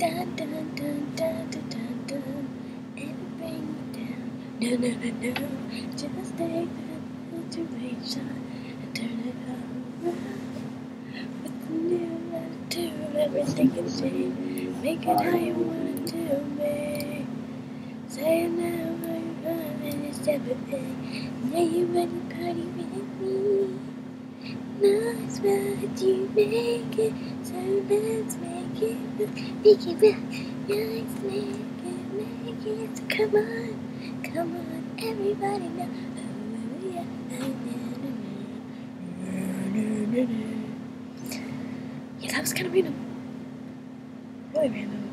Dun dun dun dun dun dun dun. And bring it down. No no no no. Just take that situation and turn it around. With the new attitude, everything can change. Make it how you want it to be. Say it now, how you want it, it's everything. Yeah, you ready party with me. Nice, but you make it, so let's make it rock, make it rock. Nice, it, make it, come on, come on, everybody now. Yeah, that was kind of random. Really random.